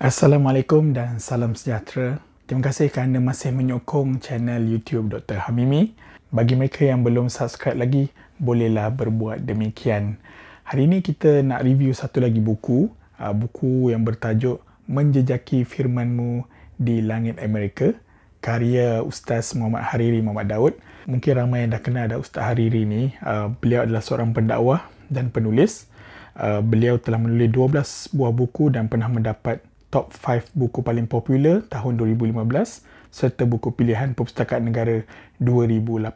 Assalamualaikum dan salam sejahtera. Terima kasih kerana masih menyokong channel YouTube Dr. Hamimi. Bagi mereka yang belum subscribe lagi, bolehlah berbuat demikian. Hari ini kita nak review satu lagi buku. Uh, buku yang bertajuk Menjejaki Firmanmu di Langit Amerika. Karya Ustaz Muhammad Hariri Muhammad Daud. Mungkin ramai yang dah kenal ada Ustaz Hariri ni. Uh, beliau adalah seorang pendakwah dan penulis. Uh, beliau telah menulis 12 buah buku dan pernah mendapat top 5 buku paling popular tahun 2015 serta buku pilihan Perpustakaan Negara 2018.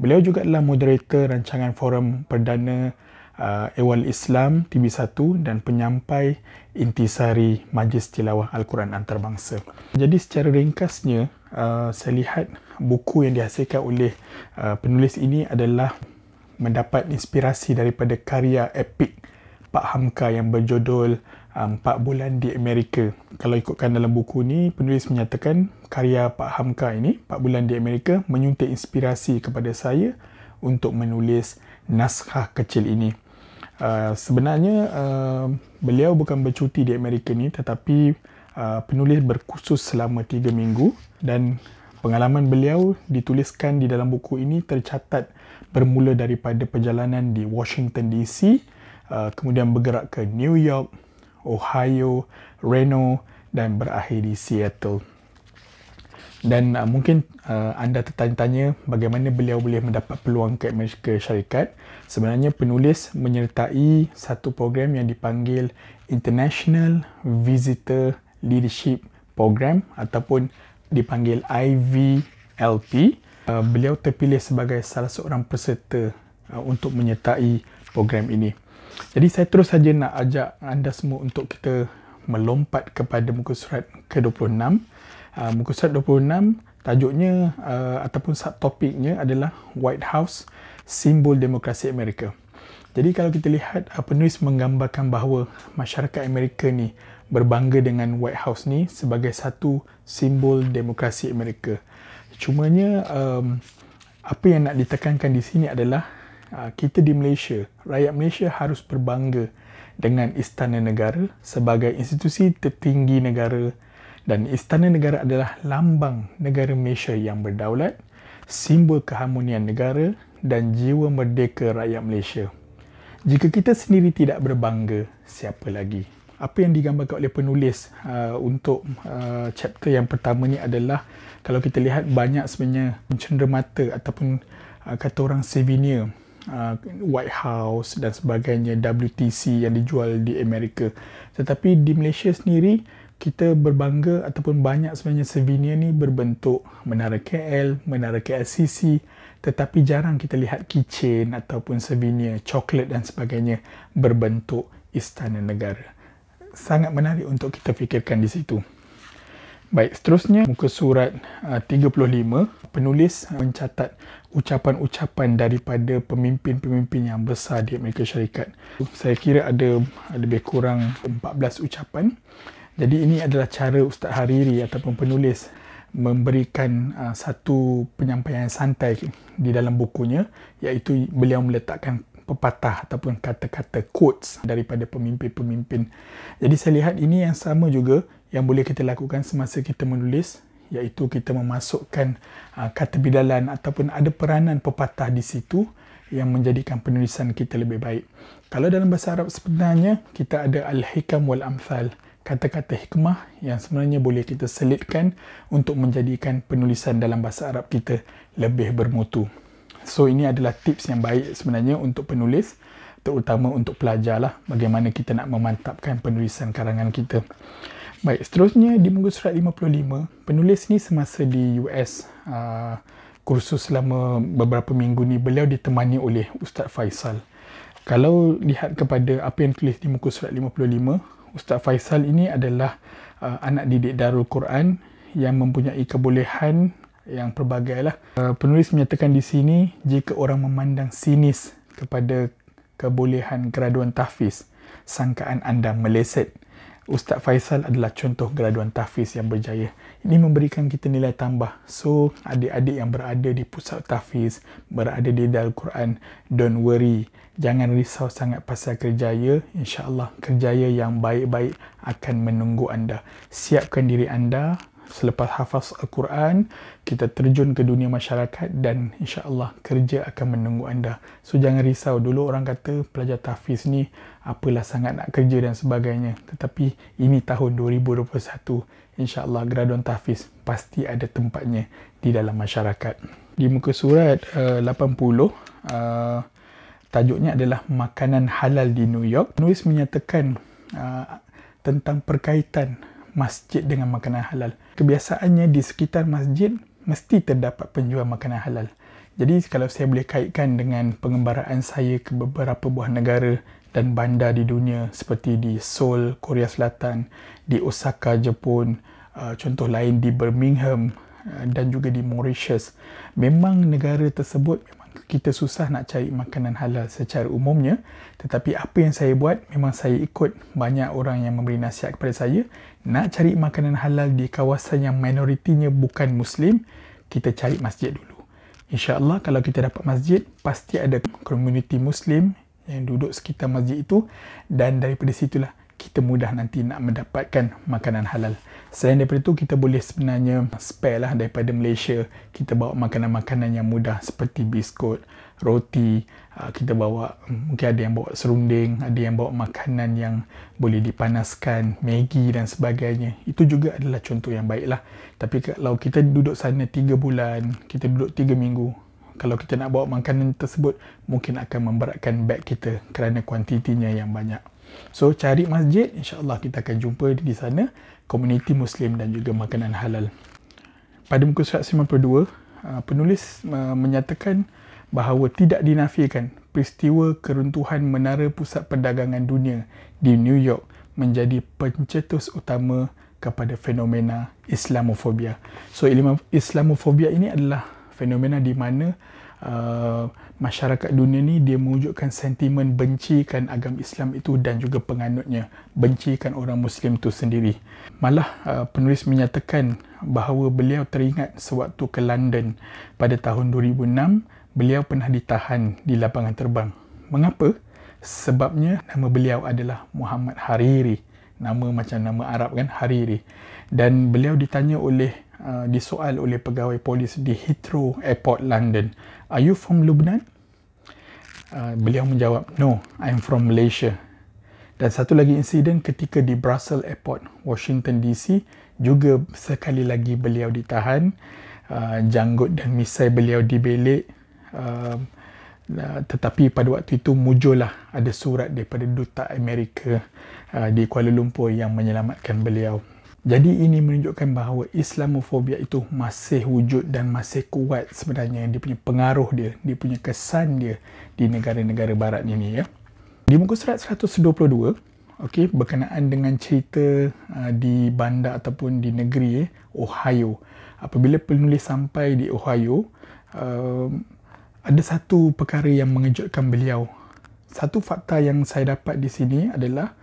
Beliau juga adalah moderator rancangan forum perdana uh, Ewal Islam TV1 dan penyampai intisari Majlis Tilawah Al-Quran Antarabangsa. Jadi secara ringkasnya, uh, saya lihat buku yang dihasilkan oleh uh, penulis ini adalah mendapat inspirasi daripada karya epik Pak Hamka yang berjudul Um, empat bulan di Amerika. Kalau ikutkan dalam buku ni, penulis menyatakan karya Pak Hamka ini, empat bulan di Amerika, menyuntik inspirasi kepada saya untuk menulis naskah kecil ini. Uh, sebenarnya, uh, beliau bukan bercuti di Amerika ni, tetapi uh, penulis berkhusus selama tiga minggu dan pengalaman beliau dituliskan di dalam buku ini tercatat bermula daripada perjalanan di Washington DC, uh, kemudian bergerak ke New York, Ohio, Reno dan berakhir di Seattle. Dan uh, mungkin uh, anda tertanya-tanya bagaimana beliau boleh mendapat peluang ke Amerika Syarikat. Sebenarnya penulis menyertai satu program yang dipanggil International Visitor Leadership Program ataupun dipanggil IVLP. Uh, beliau terpilih sebagai salah seorang peserta uh, untuk menyertai program ini. Jadi saya terus saja nak ajak anda semua untuk kita melompat kepada muka surat ke-26. Uh, muka surat 26 tajuknya uh, ataupun subtopiknya adalah White House simbol demokrasi Amerika. Jadi kalau kita lihat uh, penulis menggambarkan bahawa masyarakat Amerika ni berbangga dengan White House ni sebagai satu simbol demokrasi Amerika. Cumanya um, apa yang nak ditekankan di sini adalah Ah, kita di Malaysia, rakyat Malaysia harus berbangga dengan Istana Negara sebagai institusi tertinggi negara dan Istana Negara adalah lambang negara Malaysia yang berdaulat, simbol keharmonian negara dan jiwa merdeka rakyat Malaysia. Jika kita sendiri tidak berbangga, siapa lagi? Apa yang digambarkan oleh penulis uh, untuk uh, chapter yang pertama ni adalah kalau kita lihat banyak sebenarnya cenderamata ataupun uh, kata orang souvenir uh, White House dan sebagainya WTC yang dijual di Amerika tetapi di Malaysia sendiri kita berbangga ataupun banyak sebenarnya souvenir ni berbentuk menara KL, menara KLCC tetapi jarang kita lihat keychain ataupun souvenir coklat dan sebagainya berbentuk istana negara. Sangat menarik untuk kita fikirkan di situ. Baik, seterusnya muka surat uh, 35 penulis mencatat ucapan-ucapan daripada pemimpin-pemimpin yang besar di Amerika Syarikat. Saya kira ada lebih kurang 14 ucapan. Jadi ini adalah cara Ustaz Hariri ataupun penulis memberikan uh, satu penyampaian santai di dalam bukunya iaitu beliau meletakkan pepatah ataupun kata-kata quotes daripada pemimpin-pemimpin. Jadi saya lihat ini yang sama juga yang boleh kita lakukan semasa kita menulis iaitu kita memasukkan uh, kata bidalan ataupun ada peranan pepatah di situ yang menjadikan penulisan kita lebih baik. Kalau dalam bahasa Arab sebenarnya kita ada al-hikam wal amthal, kata-kata hikmah yang sebenarnya boleh kita selitkan untuk menjadikan penulisan dalam bahasa Arab kita lebih bermutu. So ini adalah tips yang baik sebenarnya untuk penulis terutama untuk pelajar lah bagaimana kita nak memantapkan penulisan karangan kita. Baik, seterusnya di muka surat 55, penulis ni semasa di US uh, kursus selama beberapa minggu ni beliau ditemani oleh Ustaz Faisal. Kalau lihat kepada apa yang tulis di muka surat 55, Ustaz Faisal ini adalah uh, anak didik Darul Quran yang mempunyai kebolehan yang pelbagai lah. Uh, penulis menyatakan di sini jika orang memandang sinis kepada kebolehan graduan tahfiz, sangkaan anda meleset Ustaz Faisal adalah contoh graduan tahfiz yang berjaya. Ini memberikan kita nilai tambah. So, adik-adik yang berada di pusat tahfiz, berada di Darul Quran, don't worry. Jangan risau sangat pasal kerjaya. InsyaAllah kerjaya yang baik-baik akan menunggu anda. Siapkan diri anda selepas hafaz Al-Quran, kita terjun ke dunia masyarakat dan insya-Allah kerja akan menunggu anda. So jangan risau dulu orang kata pelajar tahfiz ni apalah sangat nak kerja dan sebagainya. Tetapi ini tahun 2021, insya-Allah graduan tahfiz pasti ada tempatnya di dalam masyarakat. Di muka surat uh, 80 uh, tajuknya adalah makanan halal di New York. Nulis menyatakan uh, tentang perkaitan masjid dengan makanan halal. Kebiasaannya di sekitar masjid mesti terdapat penjual makanan halal. Jadi kalau saya boleh kaitkan dengan pengembaraan saya ke beberapa buah negara dan bandar di dunia seperti di Seoul, Korea Selatan, di Osaka, Jepun, uh, contoh lain di Birmingham uh, dan juga di Mauritius. Memang negara tersebut kita susah nak cari makanan halal secara umumnya tetapi apa yang saya buat memang saya ikut banyak orang yang memberi nasihat kepada saya nak cari makanan halal di kawasan yang minoritinya bukan muslim kita cari masjid dulu insyaallah kalau kita dapat masjid pasti ada komuniti muslim yang duduk sekitar masjid itu dan daripada situlah kita mudah nanti nak mendapatkan makanan halal. Selain daripada itu, kita boleh sebenarnya spare lah daripada Malaysia. Kita bawa makanan-makanan yang mudah seperti biskut, roti. Ah, kita bawa, mungkin ada yang bawa serunding, ada yang bawa makanan yang boleh dipanaskan, Maggi dan sebagainya. Itu juga adalah contoh yang baik lah. Tapi kalau kita duduk sana 3 bulan, kita duduk 3 minggu, kalau kita nak bawa makanan tersebut, mungkin akan memberatkan beg kita kerana kuantitinya yang banyak. So cari masjid insya-Allah kita akan jumpa di sana komuniti muslim dan juga makanan halal. Pada muka surat 52, uh, penulis uh, menyatakan bahawa tidak dinafikan peristiwa keruntuhan menara pusat perdagangan dunia di New York menjadi pencetus utama kepada fenomena Islamofobia. So Islamofobia ini adalah fenomena di mana uh, masyarakat dunia ni dia mewujudkan sentimen bencikan agama Islam itu dan juga penganutnya bencikan orang muslim itu sendiri. Malah uh, penulis menyatakan bahawa beliau teringat sewaktu ke London pada tahun 2006 beliau pernah ditahan di lapangan terbang. Mengapa? Sebabnya nama beliau adalah Muhammad Hariri. Nama macam nama Arab kan Hariri. Dan beliau ditanya oleh uh, disoal oleh pegawai polis di Heathrow Airport London are you from Lebanon? Uh, beliau menjawab, no, I'm from Malaysia. Dan satu lagi insiden ketika di Brussels Airport, Washington DC, juga sekali lagi beliau ditahan. Uh, janggut dan misai beliau dibelik. Uh, uh, tetapi pada waktu itu muncullah ada surat daripada Duta Amerika uh, di Kuala Lumpur yang menyelamatkan beliau. Jadi ini menunjukkan bahawa Islamofobia itu masih wujud dan masih kuat sebenarnya dia punya pengaruh dia, dia punya kesan dia di negara-negara barat ini ya. Di muka surat 122, okey, berkenaan dengan cerita uh, di bandar ataupun di negeri eh, Ohio. Apabila penulis sampai di Ohio, uh, ada satu perkara yang mengejutkan beliau. Satu fakta yang saya dapat di sini adalah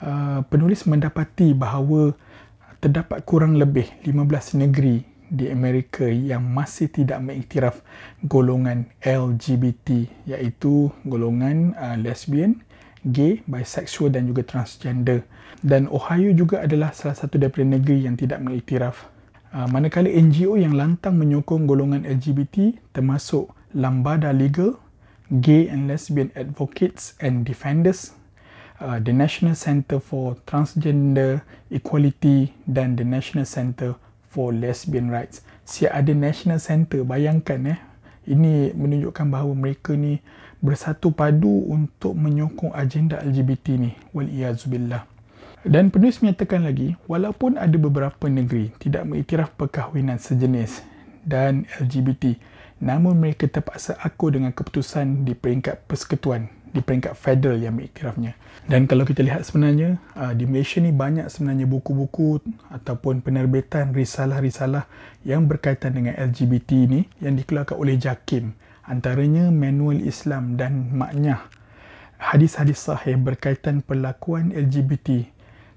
uh, penulis mendapati bahawa terdapat kurang lebih 15 negeri di Amerika yang masih tidak mengiktiraf golongan LGBT iaitu golongan uh, lesbian, gay, bisexual dan juga transgender. Dan Ohio juga adalah salah satu daripada negeri yang tidak mengiktiraf. Uh, manakala NGO yang lantang menyokong golongan LGBT termasuk Lambada Legal, Gay and Lesbian Advocates and Defenders Uh, the National Center for Transgender Equality dan the National Center for Lesbian Rights. Si ada National Center, bayangkan eh, ini menunjukkan bahawa mereka ni bersatu padu untuk menyokong agenda LGBT ni. Waliyazubillah. Dan penulis menyatakan lagi, walaupun ada beberapa negeri tidak mengiktiraf perkahwinan sejenis dan LGBT, namun mereka terpaksa aku dengan keputusan di peringkat persekutuan di peringkat federal yang mengiktirafnya. Dan kalau kita lihat sebenarnya uh, di Malaysia ni banyak sebenarnya buku-buku ataupun penerbitan risalah-risalah yang berkaitan dengan LGBT ini yang dikeluarkan oleh JAKIM. Antaranya Manual Islam dan Maknya. Hadis-hadis sahih berkaitan perlakuan LGBT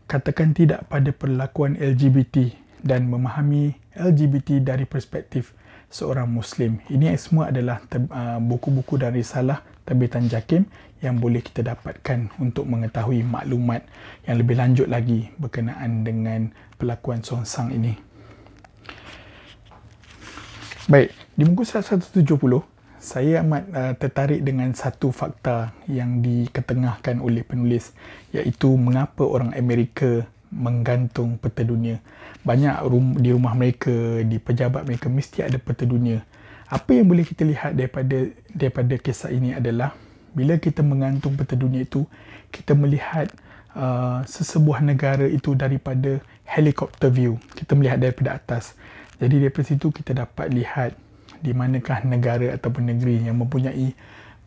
katakan tidak pada perlakuan LGBT dan memahami LGBT dari perspektif seorang Muslim. Ini semua adalah uh, buku-buku dan risalah terbitan Jakim yang boleh kita dapatkan untuk mengetahui maklumat yang lebih lanjut lagi berkenaan dengan perlakuan songsang ini. Baik, di muka 170 saya amat uh, tertarik dengan satu fakta yang diketengahkan oleh penulis iaitu mengapa orang Amerika menggantung peta dunia. Banyak rum- di rumah mereka, di pejabat mereka mesti ada peta dunia. Apa yang boleh kita lihat daripada daripada kisah ini adalah bila kita menggantung peta dunia itu, kita melihat uh, sesebuah negara itu daripada helikopter view. Kita melihat daripada atas. Jadi daripada situ kita dapat lihat di manakah negara ataupun negeri yang mempunyai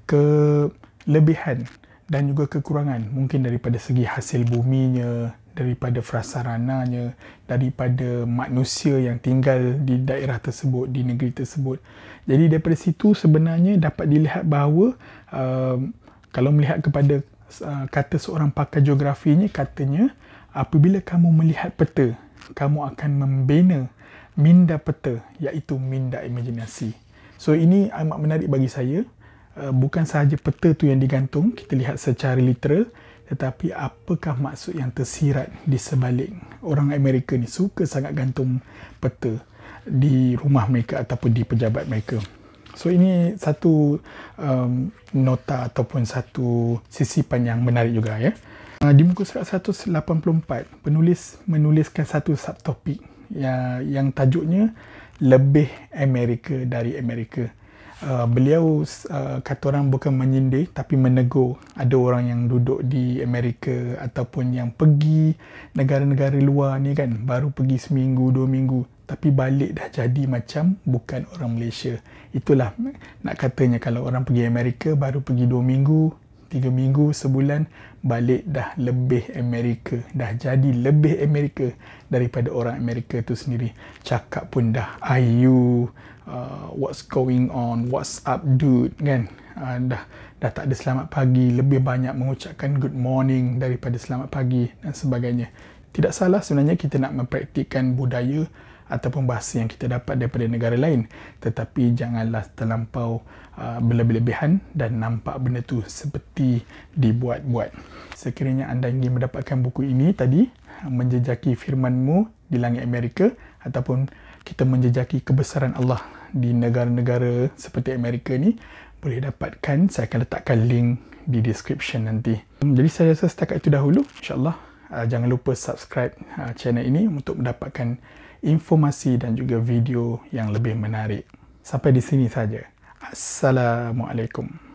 kelebihan dan juga kekurangan mungkin daripada segi hasil buminya daripada prasarananya daripada manusia yang tinggal di daerah tersebut di negeri tersebut jadi daripada situ sebenarnya dapat dilihat bahawa uh, kalau melihat kepada uh, kata seorang pakar geografinya katanya apabila kamu melihat peta kamu akan membina minda peta iaitu minda imaginasi. So ini amat menarik bagi saya. Uh, bukan sahaja peta tu yang digantung, kita lihat secara literal, tetapi apakah maksud yang tersirat di sebalik orang Amerika ni suka sangat gantung peta di rumah mereka ataupun di pejabat mereka. So ini satu um, nota ataupun satu sisipan yang menarik juga ya. Uh, di muka surat 184, penulis menuliskan satu subtopik yang, yang tajuknya lebih Amerika dari Amerika. Uh, beliau uh, kata orang bukan menyindir tapi menegur. Ada orang yang duduk di Amerika ataupun yang pergi negara-negara luar ni kan baru pergi seminggu dua minggu. Tapi balik dah jadi macam bukan orang Malaysia. Itulah nak katanya kalau orang pergi Amerika baru pergi dua minggu tiga minggu sebulan balik dah lebih Amerika. Dah jadi lebih Amerika daripada orang Amerika tu sendiri. Cakap pun dah are you uh, what's going on what's up dude kan? Uh, dah dah tak ada selamat pagi lebih banyak mengucapkan good morning daripada selamat pagi dan sebagainya. Tidak salah sebenarnya kita nak mempraktikkan budaya ataupun bahasa yang kita dapat daripada negara lain. Tetapi janganlah terlampau uh, berlebih-lebihan dan nampak benda tu seperti dibuat-buat. Sekiranya anda ingin mendapatkan buku ini tadi menjejaki firmanmu di langit Amerika ataupun kita menjejaki kebesaran Allah di negara-negara seperti Amerika ni boleh dapatkan saya akan letakkan link di description nanti jadi saya rasa setakat itu dahulu insyaAllah uh, jangan lupa subscribe uh, channel ini untuk mendapatkan informasi dan juga video yang lebih menarik. Sampai di sini saja. Assalamualaikum.